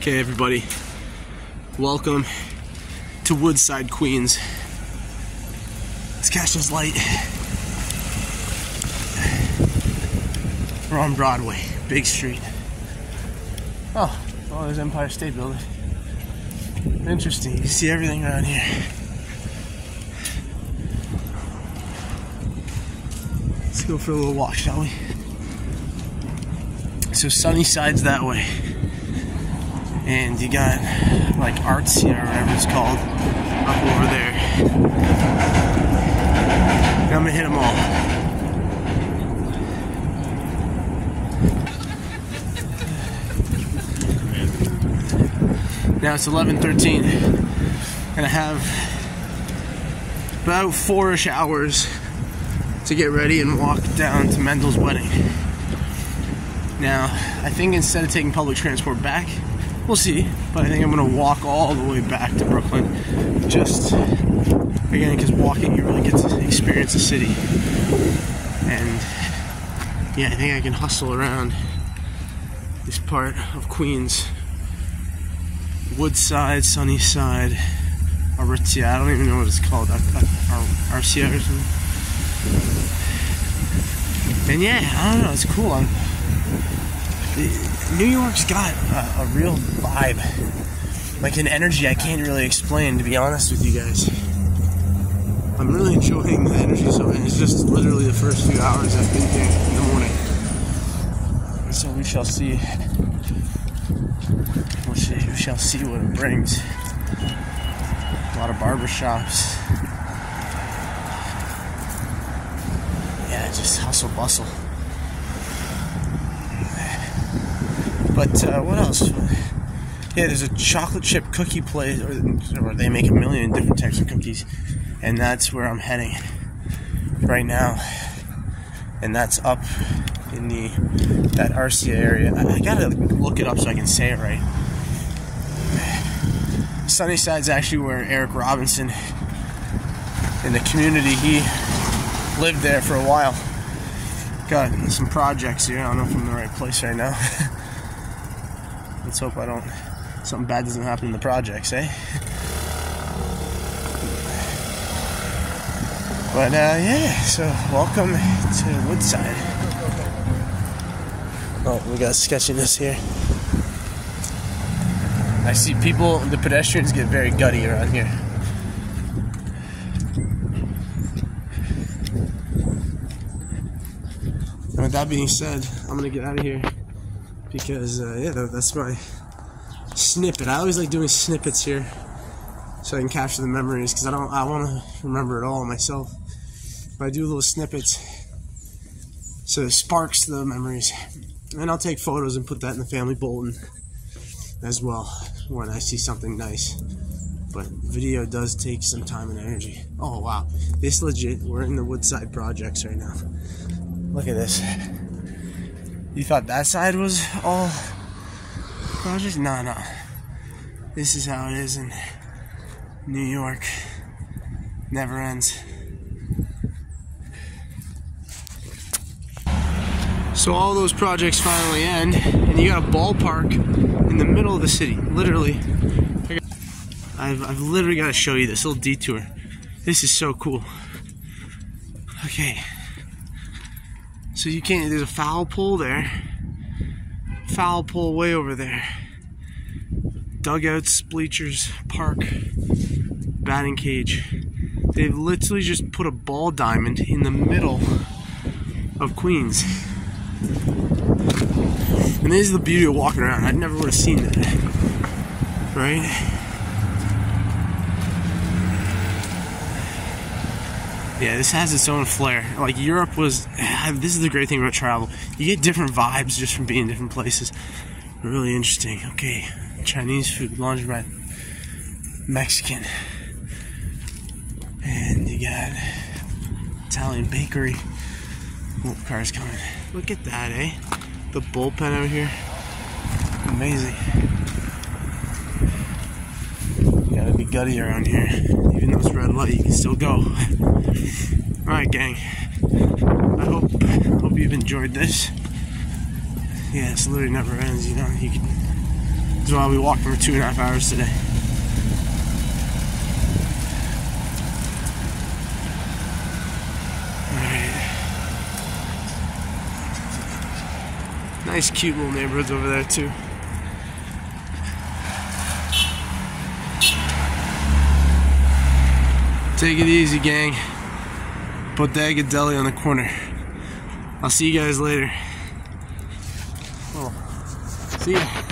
Okay, everybody, welcome to Woodside, Queens. Let's catch this light. We're on Broadway, big street. Oh, well, there's Empire State Building. Interesting, you see everything around here. Let's go for a little walk, shall we? So Sunnyside's that way. And you got like Artsy or whatever it's called up over there. And I'm gonna hit them all. Now it's 11:13, and I have about four-ish hours to get ready and walk down to Mendel's wedding. Now, I think instead of taking public transport back, we'll see, but I think I'm gonna walk all the way back to Brooklyn. Just again, because walking you really get to experience the city, and yeah, I think I can hustle around this part of Queens. Woodside, Sunnyside, Aritzia. I don't even know what it's called. Ar- Ar- Arcia or something. And yeah, I don't know. It's cool. I'm, New York's got a, a real vibe, like an energy I can't really explain. To be honest with you guys, I'm really enjoying the energy. So, it's just literally the first few hours I've been here in the morning. So we shall see. We'll see. We shall see what it brings. A lot of barber shops. Yeah, just hustle bustle. But uh, what else? Yeah, there's a chocolate chip cookie place, or, or they make a million different types of cookies, and that's where I'm heading right now. And that's up in the that Arcia area. I, I gotta look it up so I can say it right. Sunnyside's actually where Eric Robinson in the community he lived there for a while. Got some projects here. I don't know if I'm in the right place right now. Let's hope I don't something bad doesn't happen in the projects, eh? But uh, yeah, so welcome to Woodside. Oh, we got sketchiness here. I see people, the pedestrians get very gutty around here. And with that being said, I'm gonna get out of here because uh, yeah, that, that's my snippet. I always like doing snippets here so I can capture the memories because I don't I want to remember it all myself. But I do little snippets so it sparks the memories, and I'll take photos and put that in the family bulletin as well when I see something nice. But video does take some time and energy. Oh wow, this legit. We're in the Woodside projects right now. Look at this. You thought that side was all projects? No, no. This is how it is in New York. Never ends. So all those projects finally end, and you got a ballpark in the middle of the city, literally. I've, I've literally got to show you this little detour. This is so cool. Okay. So you can't, there's a foul pole there. Foul pole way over there. Dugouts, bleachers, park, batting cage. They've literally just put a ball diamond in the middle of Queens. And this is the beauty of walking around. I never would have seen that. Right? Yeah, this has its own flair. Like Europe was, this is the great thing about travel. You get different vibes just from being in different places. Really interesting. Okay, Chinese food, laundromat, Mexican, and you got Italian bakery. Oh, car's coming. Look at that, eh? The bullpen out here. Amazing. Gotta be gutty around here. Even though it's red light, you can still go. Alright, gang. I hope hope you've enjoyed this. Yeah, it's literally never ends, you know. You can So I'll be walking for two and a half hours today. Nice cute little neighborhoods over there too. Take it easy, gang. Bodega Deli on the corner. I'll see you guys later. Oh, see ya.